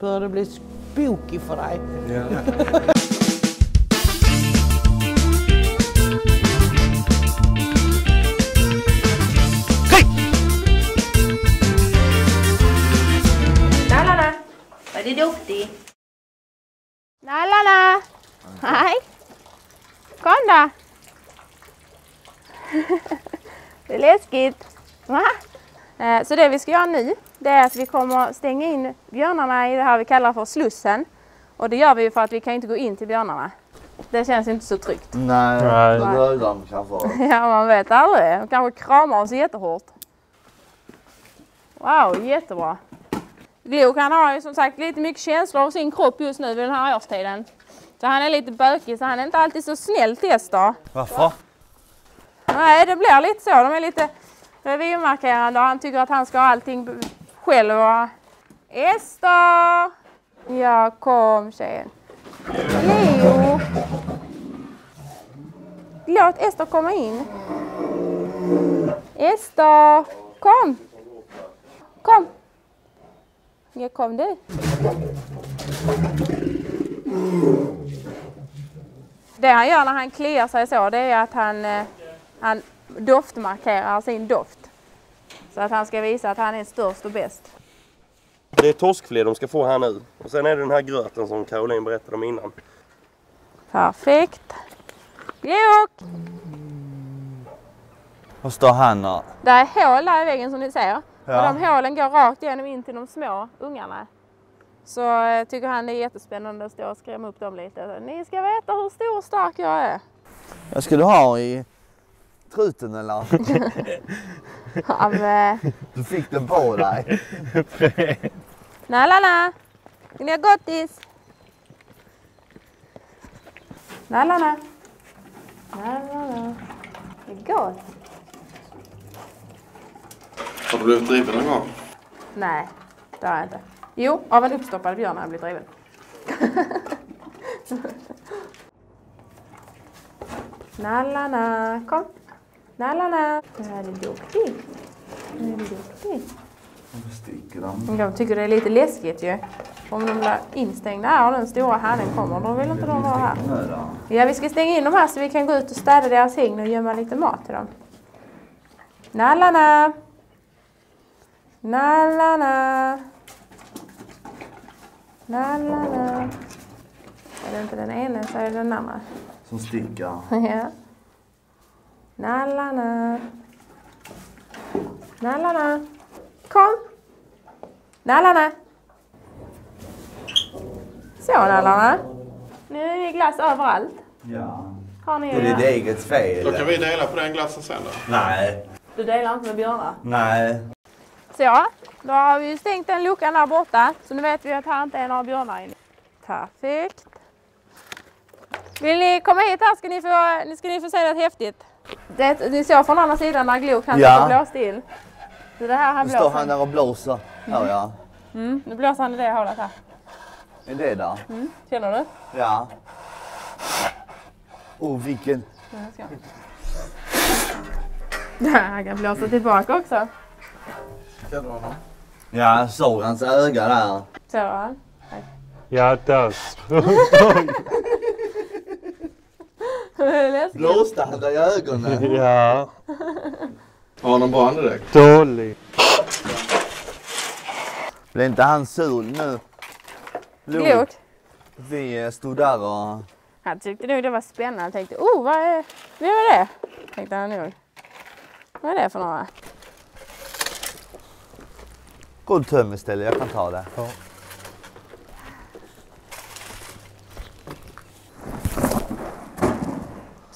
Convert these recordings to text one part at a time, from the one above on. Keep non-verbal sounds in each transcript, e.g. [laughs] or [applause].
Börjar det bli spooky för dig? Ja. Nallana, var du duktig? Nallana! Hej! Kom då! [laughs] det är läskigt. Va? Eh, Så det vi ska göra nu det är att vi kommer stänga in björnarna i det här vi kallar för Slussen. Och det gör vi för att vi kan inte gå in till björnarna. Det känns inte så tryggt. Nej, Nej. då dör de kanske. [laughs] Ja, man vet aldrig. De kanske kramar oss jättehårt. Wow, jättebra. Glok han har ju som sagt lite mycket känslor av sin kropp just nu vid den här årstiden. Så han är lite bökig så han är inte alltid så snäll till Ester. Varför? Nej, det blir lite så. De är lite revirmarkerande och han tycker att han ska ha allting själv. Ester! Ja, kom tjejen. Leo! Låt Ester komma in. Ester! Kom! Kom! Ja, kom du. Det han gör när han kliar sig så, det är att han, eh, han doftmarkerar sin doft. Så att han ska visa att han är störst och bäst. Det är torskfilé de ska få här nu. Och sen är det den här gröten som Caroline berättade om innan. Perfekt. Glok! Vad står han och... Det är hål där i väggen som ni ser. Ja. Och de hålen går rakt igenom in till de små ungarna. Så eh, tycker han det är jättespännande att stå och skrämma upp dem lite. Ni ska veta hur stor och stark jag är. Vad ska du ha i truten eller? Du fick den på dig. La la! Vill ni ha gottis? La la! Na la la! Det är gott. Har du blivit driven någon gång? Nej, det har jag inte. Jo, av en uppstoppad björn har jag blivit driven. [laughs] na kom. Na la la. Nu är du duktig. Nu är du duktig. Sticker de? De tycker det är lite läskigt ju. Om de blir instängda här och den stora hanen kommer, då vill inte de vara här. Ja, vi ska stänga in dem här så vi kan gå ut och städa deras hägn och gömma lite mat till dem. Nallana! Nallana! Nallana! Är det inte den ena så är det den andra. Som sticker. [laughs] Ja. Nallana! Nallana! Kom! Nallana! Så Nallana! Nu är det glass överallt. Ja. Har ni Det är ditt eget fel. Då kan vi dela på den glassen sen då. Nej. Du delar inte med björnar? Nej. Så, då har vi stängt den luckan där borta. Så nu vet vi att här inte är några björnar inne. Perfekt. Vill ni komma hit här ska ni få, ska ni få se något häftigt. Det, ni såg från andra sidan när Glok han Ja. ja. blåste in. Så det här han Nu står han blåser. där och blåser. Hör jag. Mm, nu blåser han i det hålet här. Är det där? Känner du? Ja. Oh, vilken... Ja, jag ska. Där, han kan blåsa tillbaka också. Känner du honom? Ja, jag såg hans öga där. Ser du han? Ja, där. [laughs] Blåste han dig i ögonen? [laughs] ja, Har han en bra andedräkt? dålig. Blev inte han sur nu? Glok. Vi eh, stod där och... Han tyckte nog det var spännande. Han tänkte, oh vad är, vem är det? Tänkte han nog. Vad är det för några? Gå och töm istället, jag kan ta det. Ja.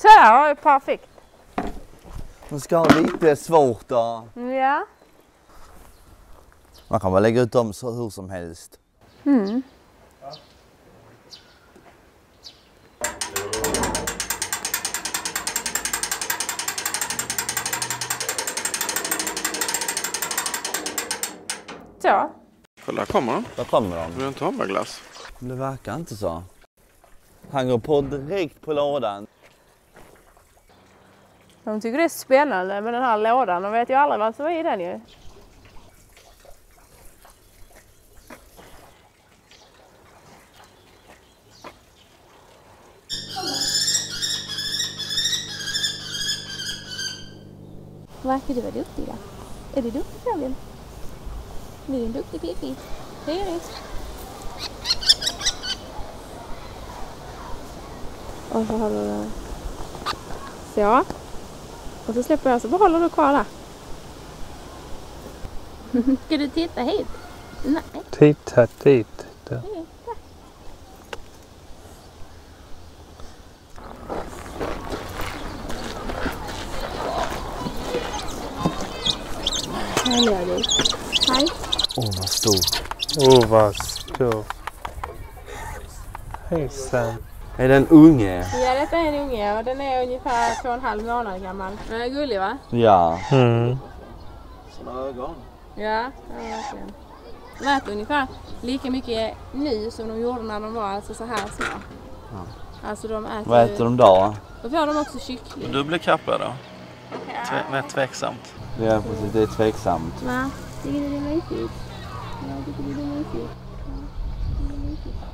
Så här var det perfekt. Man ska ha lite svårt och... Ja. Man kan bara lägga ut dem så hur som helst. Mm. Så. Kolla, kommer han. Där kommer de. Vi har en tomaglass. Det verkar inte så. Han går på direkt på lådan. De tycker det är spännande med den här lådan. De vet ju aldrig vad som är i den ju. Verkar du vara duktig då? Är du duktig Fabian? Du är en duktig Pippi. Det är det. Och så har du... Så. Och så släpper jag så bara håller du kvar där. [laughs] Ska du titta hit? Nej. Titta dit. Där. Hej. Åh vad stor. Åh vad stor. Hejsan. Är det en unge? Ja, detta är en unge och den är ungefär två och en halv månad gammal. Den är gullig va? Ja. Mm. Såna ögon. Ja, ja verkligen. De äter ungefär lika mycket nu som de gjorde när de var alltså så här små. Alltså de äter Vad äter de då? Då får de också kyckling. Du blir kappa då? Tve, mer tveksamt. Ja precis, det är tveksamt. Va? Tycker du det är mysigt? Ja, tycker du det är mysigt?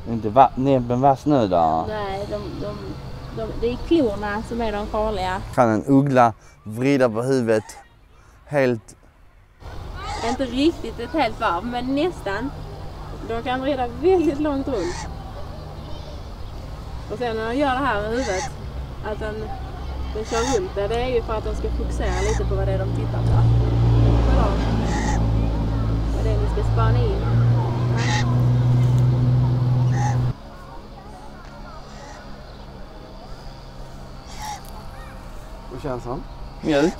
Är inte va- näbben vass nu då? Nej, de, de, de, det är klorna som är de farliga. Kan en uggla vrida på huvudet helt... Inte riktigt ett helt varv, men nästan. De kan vrida väldigt långt runt. Och sen när de gör det här med huvudet, att den, den kör runt det, det är ju för att de ska fokusera lite på vad det är de tittar på. Kolla. Vad det är ni ska spana in. Hur känns han? Mjuk.